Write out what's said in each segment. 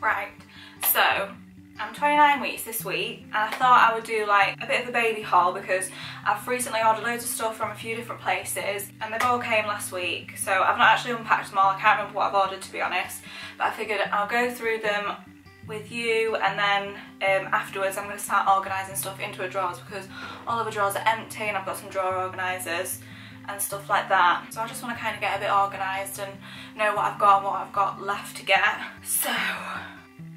Right, so I'm 29 weeks this week and I thought I would do like a bit of a baby haul because I've recently ordered loads of stuff from a few different places and they've all came last week so I've not actually unpacked them all, I can't remember what I've ordered to be honest but I figured I'll go through them with you and then um, afterwards I'm going to start organising stuff into a drawers because all of the drawers are empty and I've got some drawer organisers and stuff like that. So I just want to kind of get a bit organised and know what I've got and what I've got left to get. So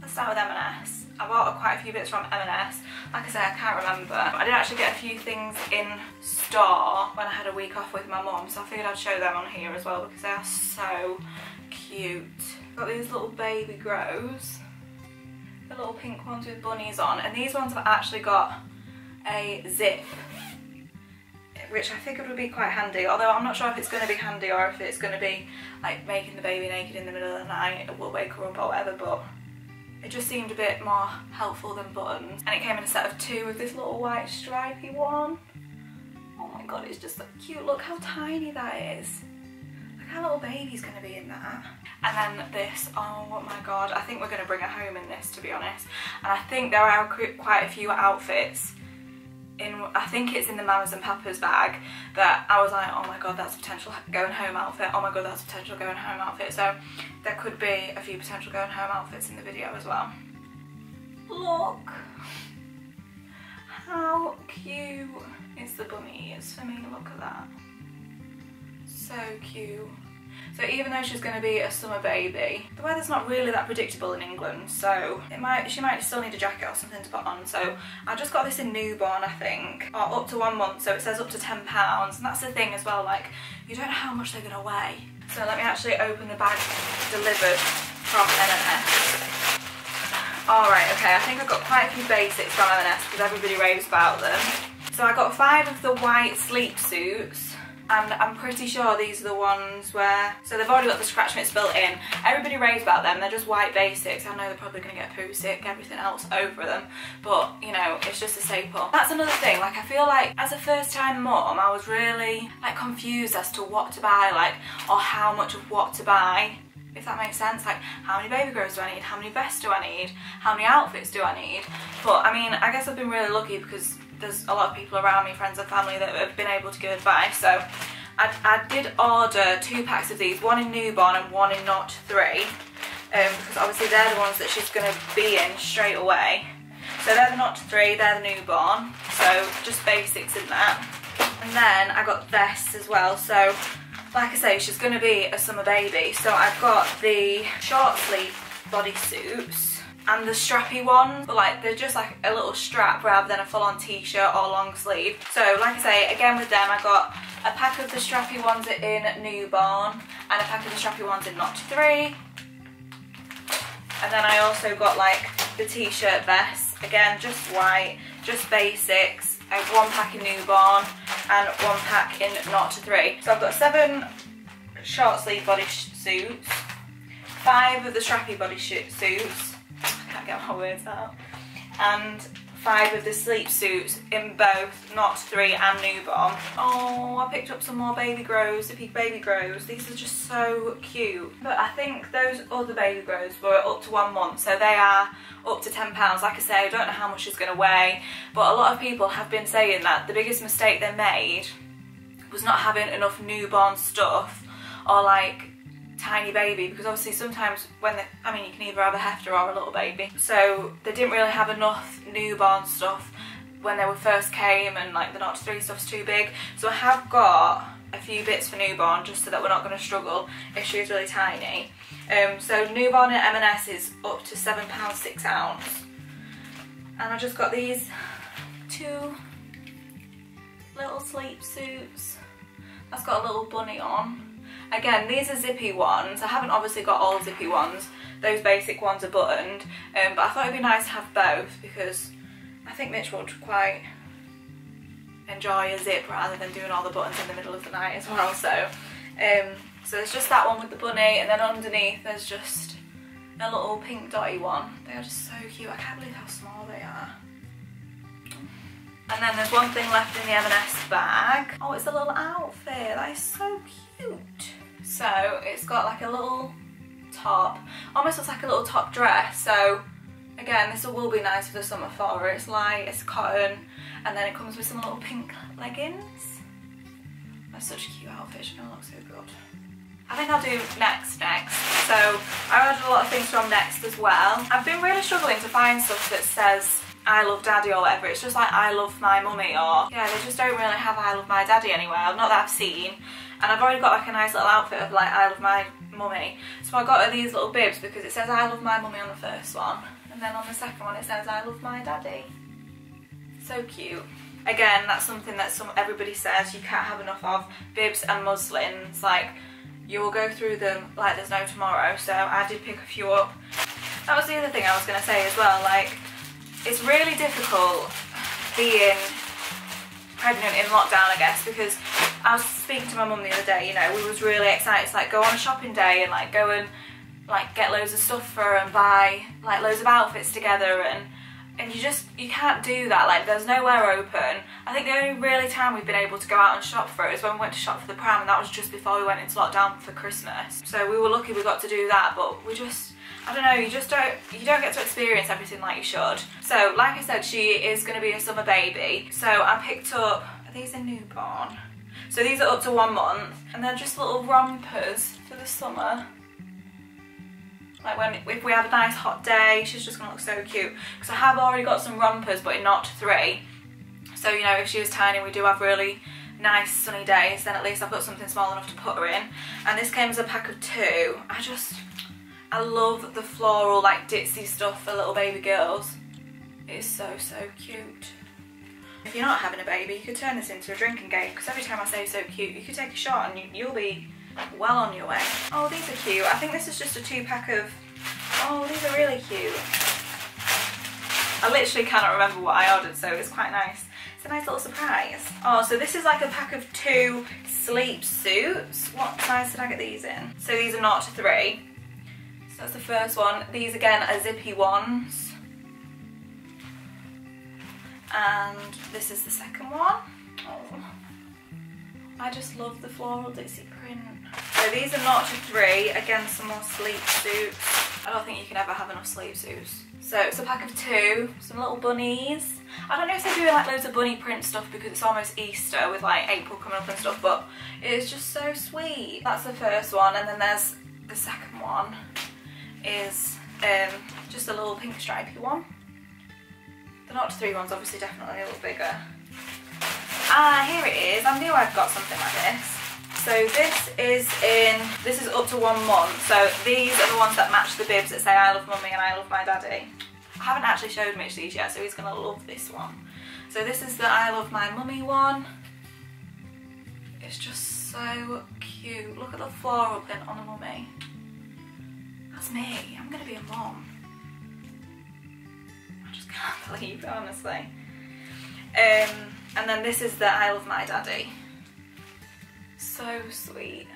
let's start with M&S. I bought quite a few bits from M&S. Like I say, I can't remember. I did actually get a few things in store when I had a week off with my mum, so I figured I'd show them on here as well because they are so cute. Got these little baby grows. The little pink ones with bunnies on. And these ones have actually got a zip which I figured would be quite handy although I'm not sure if it's going to be handy or if it's going to be like making the baby naked in the middle of the night it will wake her up or whatever but it just seemed a bit more helpful than buttons. And it came in a set of two with this little white stripy one. Oh my god, it's just so cute. Look how tiny that is. Look how little baby's going to be in that. And then this, oh my god, I think we're going to bring her home in this to be honest. And I think there are quite a few outfits in, I think it's in the Mamas and Papas bag that I was like, oh my god, that's a potential going home outfit. Oh my god, that's a potential going home outfit. So there could be a few potential going home outfits in the video as well. Look how cute is the bunny is for me. Look at that. So cute. So even though she's going to be a summer baby, the weather's not really that predictable in England, so it might she might still need a jacket or something to put on. So I just got this in newborn, I think, or up to one month, so it says up to £10, and that's the thing as well, like, you don't know how much they're going to weigh. So let me actually open the bag delivered from M&S. Alright, okay, I think I've got quite a few basics from M&S because everybody raves about them. So I got five of the white sleep suits and I'm pretty sure these are the ones where, so they've already got the scratch mitts built in. Everybody raves about them, they're just white basics. I know they're probably gonna get poo sick, everything else over them, but you know, it's just a staple. That's another thing, like I feel like as a first time mum, I was really like confused as to what to buy, like, or how much of what to buy if that makes sense. Like, how many baby grows do I need? How many vests do I need? How many outfits do I need? But, I mean, I guess I've been really lucky because there's a lot of people around me, friends and family, that have been able to give advice. So I, I did order two packs of these, one in newborn and one in not three, um, because obviously they're the ones that she's going to be in straight away. So they're the not three, they're the newborn, so just basics in that. And then I got vests as well, so like I say, she's going to be a summer baby. So I've got the short sleeve bodysuits, and the strappy ones, but like they're just like a little strap rather than a full-on t-shirt or long sleeve. So like I say, again with them I got a pack of the strappy ones in newborn and a pack of the strappy ones in not three. And then I also got like the t-shirt vests, again just white, just basics. I have one pack in newborn and one pack in not three. So I've got seven short sleeve body suits, five of the strappy body suits, can't get my words out. And five of the sleep suits in both not three and newborn. Oh, I picked up some more baby grows, the peak baby grows. These are just so cute. But I think those other baby grows were up to one month, so they are up to £10. Like I say, I don't know how much it's going to weigh, but a lot of people have been saying that the biggest mistake they made was not having enough newborn stuff or like tiny baby because obviously sometimes when they, I mean you can either have a hefter or a little baby. So they didn't really have enough newborn stuff when they were first came and like the not three stuff's too big. So I have got a few bits for newborn just so that we're not going to struggle. If she's really tiny. Um, so newborn in M&S is up to £7 6 ounce. And I just got these two little sleep suits. That's got a little bunny on Again, these are zippy ones. I haven't obviously got all zippy ones. Those basic ones are buttoned. Um, but I thought it'd be nice to have both because I think Mitch would quite enjoy a zip rather than doing all the buttons in the middle of the night as well. So, um, so there's just that one with the bunny and then underneath there's just a little pink dotty one. They are just so cute. I can't believe how small they are. And then there's one thing left in the M&S bag. Oh, it's a little outfit. That is so cute. So it's got like a little top. Almost looks like a little top dress. So again, this will be nice for the summer for. It's light, it's cotton, and then it comes with some little pink leggings. That's such a cute outfit, she's gonna look so good. I think I'll do Next next. So I ordered a lot of things from Next as well. I've been really struggling to find stuff that says I love daddy or whatever. It's just like I love my mummy or yeah, they just don't really have I love my daddy anywhere. Not that I've seen. And I've already got like a nice little outfit of like I love my mummy. So I got her these little bibs because it says I love my mummy on the first one. And then on the second one it says I love my daddy. So cute. Again, that's something that some everybody says you can't have enough of. Bibs and muslins, like you will go through them like there's no tomorrow. So I did pick a few up. That was the other thing I was going to say as well. Like, it's really difficult being pregnant in lockdown, I guess, because I was speaking to my mum the other day, you know, we was really excited to like go on a shopping day and like go and like get loads of stuff for her and buy like loads of outfits together and and you just you can't do that like there's nowhere open. I think the only really time we've been able to go out and shop for it is when we went to shop for the pram and that was just before we went into lockdown for christmas. So we were lucky we got to do that but we just I don't know, you just don't, you don't get to experience everything like you should. So, like I said, she is going to be a summer baby. So I picked up, are these a newborn? So these are up to one month, and they're just little rompers for the summer. Like when if we have a nice hot day, she's just gonna look so cute. Because I have already got some rompers, but in not three. So you know, if she was tiny, we do have really nice sunny days, then at least I've got something small enough to put her in. And this came as a pack of two. I just, I love the floral like ditzy stuff for little baby girls. It's so, so cute. If you're not having a baby, you could turn this into a drinking game because every time I say so cute, you could take a shot and you, you'll be well on your way. Oh, these are cute. I think this is just a two pack of, oh, these are really cute. I literally cannot remember what I ordered, so it's quite nice. It's a nice little surprise. Oh, so this is like a pack of two sleep suits. What size did I get these in? So these are not three. That's the first one. These again are zippy ones. And this is the second one. Oh. I just love the floral ditzy print. So these are not three. Again, some more sleep suits. I don't think you can ever have enough sleep suits. So it's a pack of two, some little bunnies. I don't know if they're doing like loads of bunny print stuff because it's almost Easter with like April coming up and stuff, but it's just so sweet. That's the first one, and then there's the second one is um, just a little pink stripy one. The not three ones obviously definitely a little bigger. Ah, here it is. I knew I'd got something like this. So this is in, this is up to one month. So these are the ones that match the bibs that say I love mummy and I love my daddy. I haven't actually showed Mitch these yet, so he's gonna love this one. So this is the I love my mummy one. It's just so cute. Look at the floral print on the mummy. That's me. I'm gonna be a mom. I just can't believe it, honestly. Um, and then this is the I Love My Daddy. So sweet.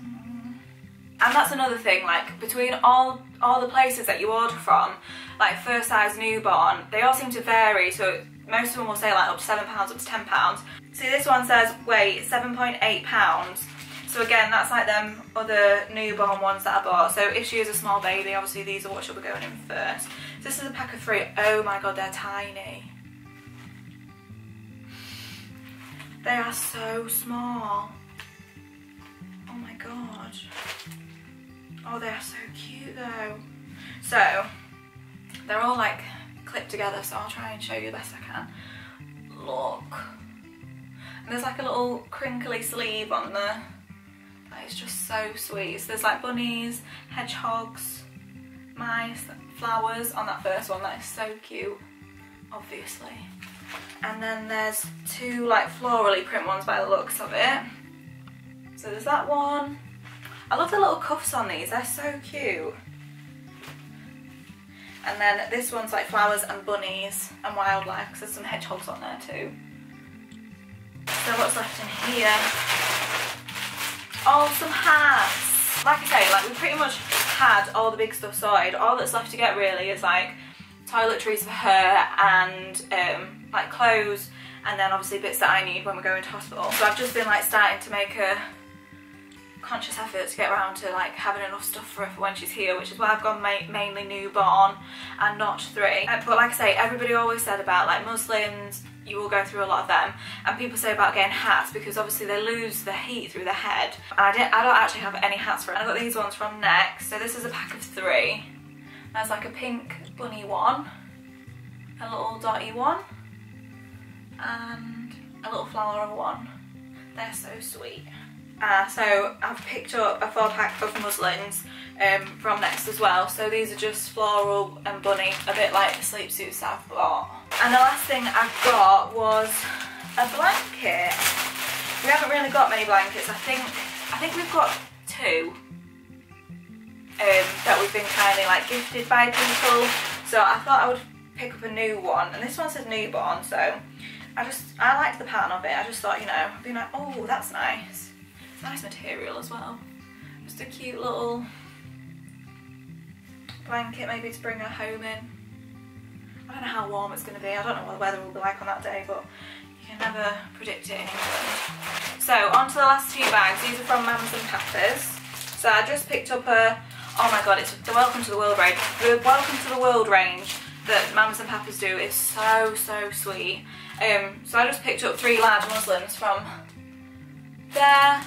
And that's another thing, like between all all the places that you order from, like first size newborn, they all seem to vary. So most of them will say like up to seven pounds, up to ten pounds. See this one says weight seven point eight pounds. So again, that's like them other newborn ones that I bought. So if she is a small baby, obviously these are what she'll be going in first. This is a pack of three. Oh my god, they're tiny. They are so small. Oh my god. Oh, they are so cute though. So, they're all like clipped together, so I'll try and show you the best I can. Look. And there's like a little crinkly sleeve on the it's just so sweet. So there's like bunnies, hedgehogs, mice, flowers on that first one. That is so cute, obviously. And then there's two like florally print ones by the looks of it. So there's that one. I love the little cuffs on these, they're so cute. And then this one's like flowers and bunnies and wildlife because there's some hedgehogs on there too. So what's left in here? Oh, some hats. Like I say, like we've pretty much had all the big stuff sorted. All that's left to get really is like toiletries for her and um, like clothes and then obviously bits that I need when we're going to hospital. So I've just been like starting to make a conscious effort to get around to like having enough stuff for her for when she's here which is why I've gone ma mainly newborn and not three uh, but like I say everybody always said about like muslins you will go through a lot of them. And people say about getting hats because obviously they lose the heat through the head. And I, didn't, I don't actually have any hats for it. I got these ones from Next. So this is a pack of three. There's like a pink bunny one a little dotty one and a little flower one. They're so sweet uh, so I've picked up a four pack of muslins um, from Next as well. So these are just floral and bunny, a bit like the sleep suits that I've bought. And the last thing I've got was a blanket. We haven't really got many blankets. I think I think we've got two um, that we've been kind of like gifted by people. So I thought I would pick up a new one. And this one says newborn, so I just, I liked the pattern of it. I just thought, you know, being like, oh, that's nice. Nice material as well. Just a cute little blanket maybe to bring her home in. I don't know how warm it's going to be. I don't know what the weather will be like on that day, but you can never predict it in England. So on to the last two bags. These are from Mamas and Papas. So I just picked up a, oh my god, it's the Welcome to the World range. The Welcome to the World range that Mamas and Papas do is so, so sweet. Um, so I just picked up three large muslins from there.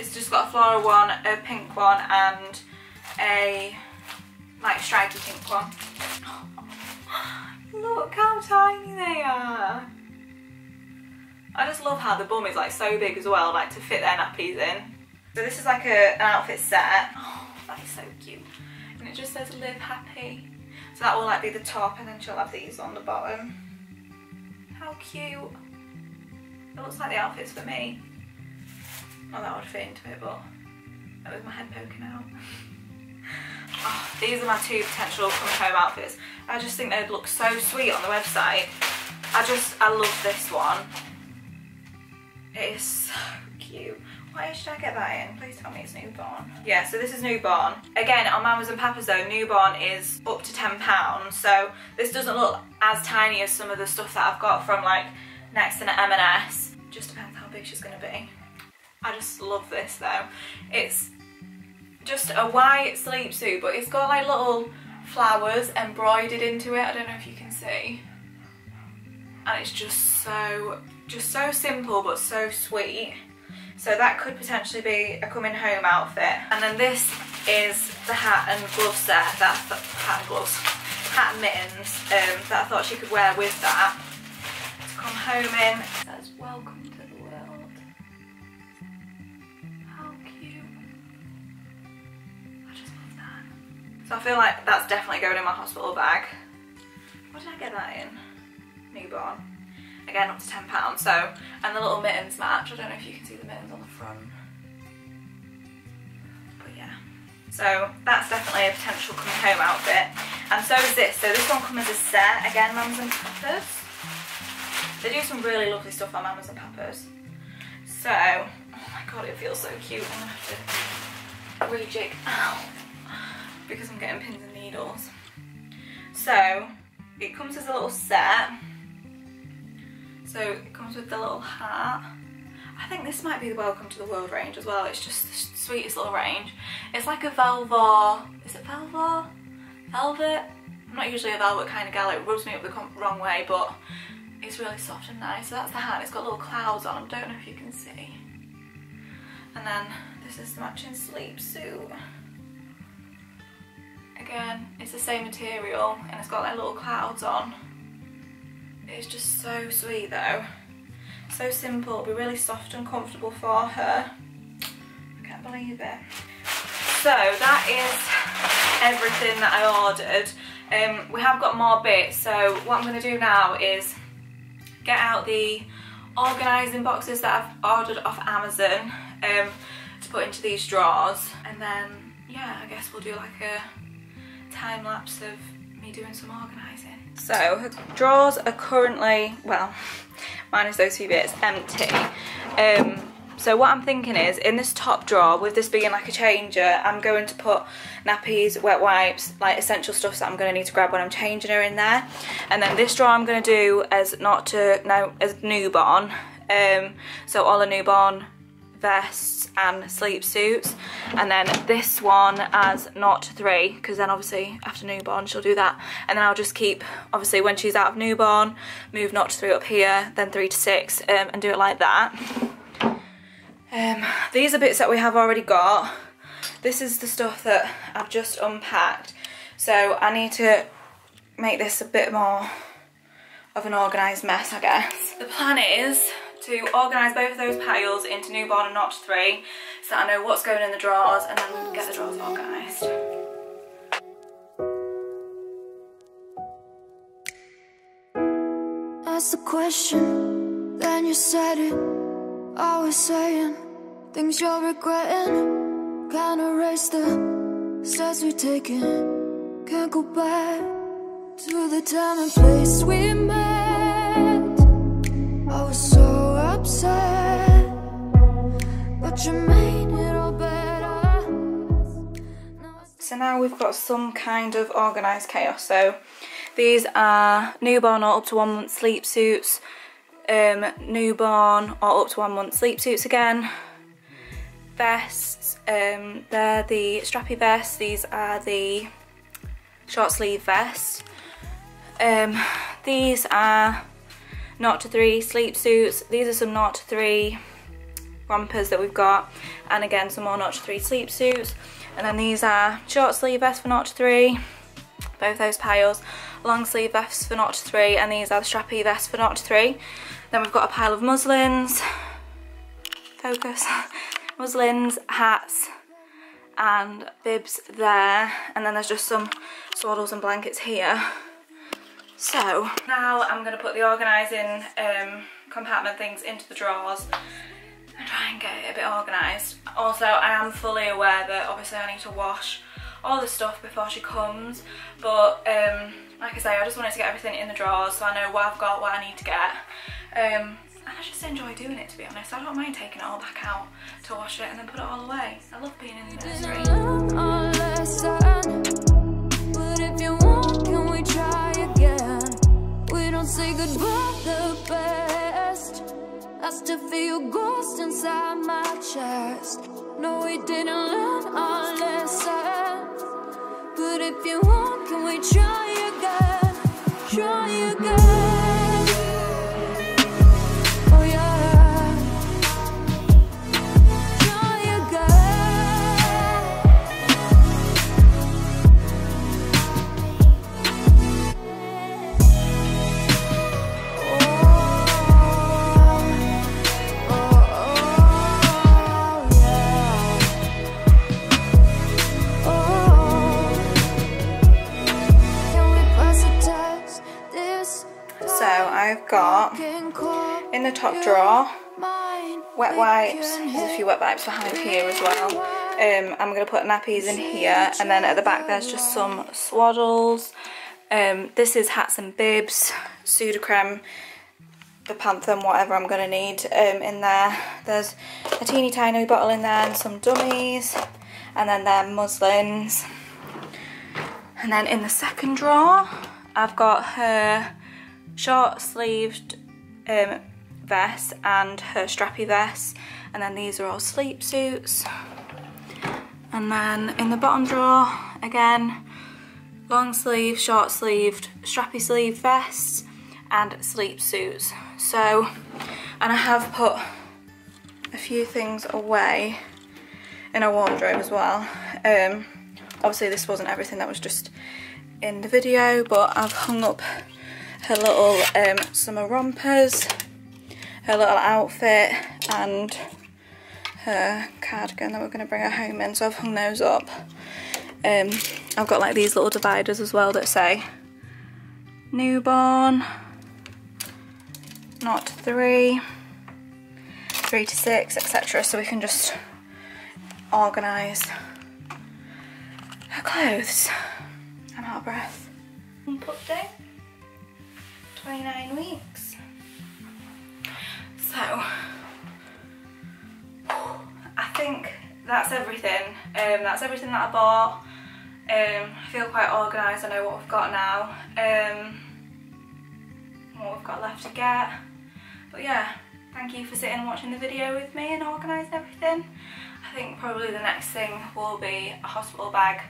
It's just got a floral one, a pink one, and a like stripy pink one. Look how tiny they are. I just love how the bum is like so big as well, like to fit their nappies in. So this is like a, an outfit set. Oh, that is so cute. And it just says live happy. So that will like be the top and then she'll have these on the bottom. How cute. It looks like the outfit's for me. Not that would fit into it, but with my head poking out. Oh, these are my two potential home outfits. I just think they'd look so sweet on the website. I just, I love this one. It is so cute. Why should I get that in? Please tell me it's newborn. Yeah, so this is newborn. Again, on Mamas and Papas though, newborn is up to £10. So this doesn't look as tiny as some of the stuff that I've got from like Next and M&S. Just depends how big she's gonna be. I just love this though. It's just a white sleep suit, but it's got like little flowers embroidered into it. I don't know if you can see. And it's just so, just so simple, but so sweet. So that could potentially be a coming home outfit. And then this is the hat and glove set, that hat and gloves, hat and mittens um, that I thought she could wear with that. To come home in. So I feel like that's definitely going in my hospital bag. What did I get that in? Newborn. Again up to £10 so and the little mittens match. I don't know if you can see the mittens on the front. But yeah. So that's definitely a potential coming home outfit. And so is this. So this one comes as a set. Again Mamas and Papas. They do some really lovely stuff on Mamas and Papas. So oh my god it feels so cute. I'm gonna have to rejig ow because I'm getting pins and needles so it comes as a little set so it comes with the little hat. I think this might be the Welcome to the World range as well. It's just the sweetest little range. It's like a velvet, is it velvet? Velvet? I'm not usually a velvet kind of gal, it rubs me up the wrong way, but it's really soft and nice. So that's the hat, it's got little clouds on I don't know if you can see. And then this is the matching sleep suit. Again, it's the same material and it's got like little clouds on. It's just so sweet though. So simple, It'll be really soft and comfortable for her. I can't believe it. So that is everything that I ordered. Um, we have got more bits, so what I'm going to do now is get out the organising boxes that I've ordered off Amazon um, to put into these drawers. And then, yeah, I guess we'll do like a time lapse of me doing some organising. So her drawers are currently, well, minus those few bits, empty. Um, so what I'm thinking is, in this top drawer, with this being like a changer, I'm going to put nappies, wet wipes, like essential stuff that I'm going to need to grab when I'm changing her in there. And then this drawer I'm going to do as not to, no, as newborn. Um, so all the newborn vests and sleep suits. And then this one as not three because then obviously after newborn she'll do that. And then I'll just keep obviously when she's out of newborn move not three up here then three to six um, and do it like that. Um, these are bits that we have already got. This is the stuff that I've just unpacked. So I need to make this a bit more of an organised mess I guess. The plan is to organise both of those piles into newborn and not three so that I know what's going in the drawers and then get the drawers organised. Ask the question, then you said it. Always saying things you're regretting. Can't erase the steps we've taken. Can't go back to the time and place we met. I was so So now we've got some kind of organised chaos. So these are newborn or up to one month sleep suits, um, newborn or up to one month sleep suits again, vests, um, they're the strappy vests, these are the short sleeve vests. Um, these are not to three sleep suits. These are some not to three rompers that we've got. And again, some more notch three sleep suits. And then these are short sleeve vests for notch three. Both those piles. Long sleeve vests for notch three. And these are the strappy vests for notch three. Then we've got a pile of muslins. Focus. muslins, hats, and bibs there. And then there's just some swaddles and blankets here. So now I'm going to put the organising um, compartment things into the drawers and try and get it a bit organised. Also I am fully aware that obviously I need to wash all the stuff before she comes but um, like I say I just wanted to get everything in the drawers so I know what I've got, what I need to get. Um, and I just enjoy doing it to be honest. I don't mind taking it all back out to wash it and then put it all away. I love being in the nursery. I still feel ghost inside my chest. No, we didn't learn our lesson. But if you want, can we try again? Try again wet wipes. There's a few wet wipes behind here as well. Um, I'm going to put nappies in here and then at the back there's just some swaddles. Um, this is hats and bibs, Sudocrem, Bepanthen, whatever I'm going to need um, in there. There's a teeny tiny bottle in there and some dummies and then they're muslins. And then in the second drawer I've got her short sleeved um, vest and her strappy vest. And then these are all sleep suits. And then in the bottom drawer again long sleeve short sleeved strappy sleeve vests and sleep suits. So and I have put a few things away in a wardrobe as well. Um, obviously this wasn't everything that was just in the video but I've hung up her little um, summer rompers, her little outfit and her cardigan that we're going to bring her home in. So I've hung those up. Um, I've got like these little dividers as well that say newborn, not three, three to six, etc. So we can just organise her clothes. I'm out of breath. Put day. 29 weeks. So, I think that's everything. Um, that's everything that I bought. Um, I feel quite organised, I know what we've got now. Um, what we've got left to get. But yeah, thank you for sitting and watching the video with me and organising everything. I think probably the next thing will be a hospital bag.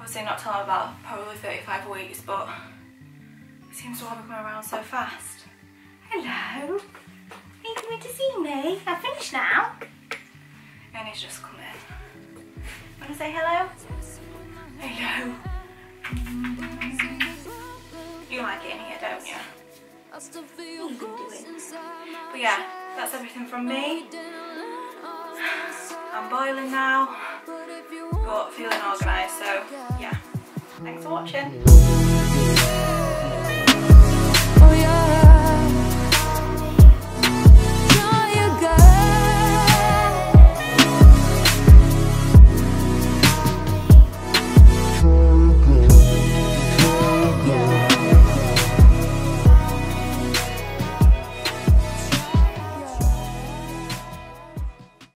Obviously not till about probably 35 weeks, but it seems to all be coming around so fast. Hello. Are you coming to see me? I'm finished now. And he's just come in. Want to say hello? Hello. You like it in here, don't you? You can do it. But yeah, that's everything from me. I'm boiling now, but feeling organised, so yeah. Thanks for watching. Oh yeah